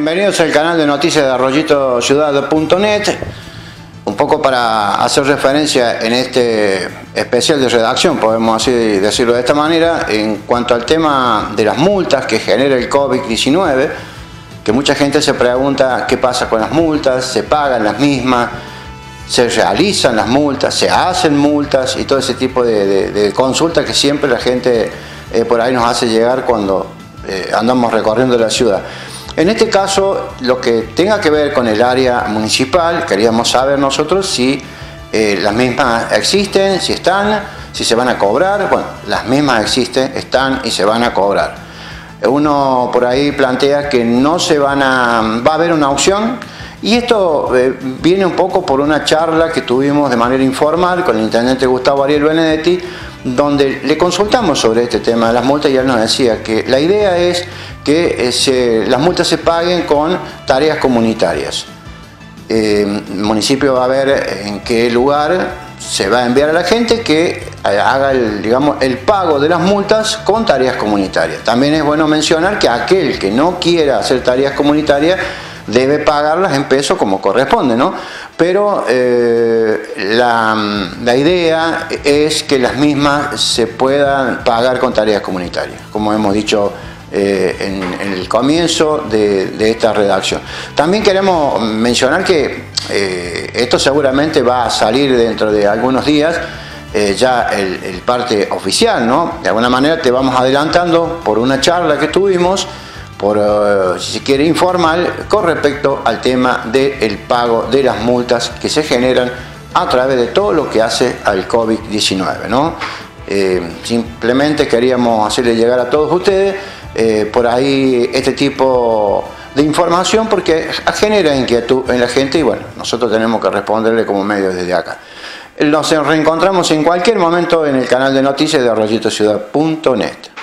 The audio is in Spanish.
Bienvenidos al canal de noticias de arroyitociudad.net un poco para hacer referencia en este especial de redacción, podemos así decirlo de esta manera, en cuanto al tema de las multas que genera el COVID-19, que mucha gente se pregunta qué pasa con las multas, se pagan las mismas, se realizan las multas, se hacen multas y todo ese tipo de, consultas que siempre la gente eh, por ahí nos hace llegar cuando eh, andamos recorriendo la ciudad. En este caso, lo que tenga que ver con el área municipal, queríamos saber nosotros si eh, las mismas existen, si están, si se van a cobrar. Bueno, las mismas existen, están y se van a cobrar. Uno por ahí plantea que no se van a, va a haber una opción y esto eh, viene un poco por una charla que tuvimos de manera informal con el intendente Gustavo Ariel Benedetti, donde le consultamos sobre este tema de las multas y él nos decía que la idea es que eh, las multas se paguen con tareas comunitarias. Eh, el municipio va a ver en qué lugar se va a enviar a la gente que eh, haga el, digamos, el pago de las multas con tareas comunitarias. También es bueno mencionar que aquel que no quiera hacer tareas comunitarias debe pagarlas en pesos como corresponde, ¿no? Pero la, la, idea es que las mismas se puedan pagar con tareas comunitarias, como hemos dicho eh, en, el comienzo de, esta redacción. También queremos mencionar que eh, esto seguramente va a salir dentro de algunos días, eh, ya el, parte oficial, ¿no? De alguna manera te vamos adelantando por una charla que tuvimos, por, si quiere, informal, con respecto al tema del pago de las multas que se generan a través de todo lo que hace al COVID-19, ¿no? simplemente queríamos hacerle llegar a todos ustedes eh, por ahí este tipo de información porque genera inquietud en la gente y bueno, nosotros tenemos que responderle como medio desde acá. Nos reencontramos en cualquier momento en el canal de noticias de arroyitociudad.net.